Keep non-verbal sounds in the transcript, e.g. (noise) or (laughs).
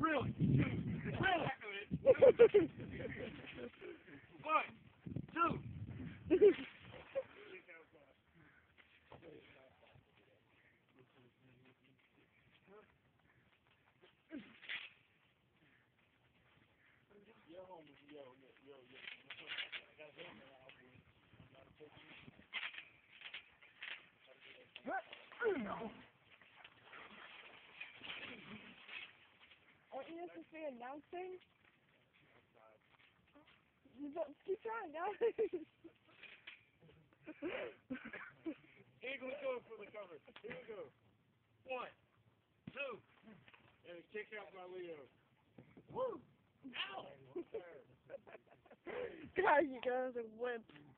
Really? Really? One, two. (laughs) Aren't you supposed to be announcing? Keep trying, guys. (laughs) Eagles going for the cover. Here we go. One, two, and a kick out by Leo. Woo! Ow! (laughs) God, you guys are wimp. Hit those, baby.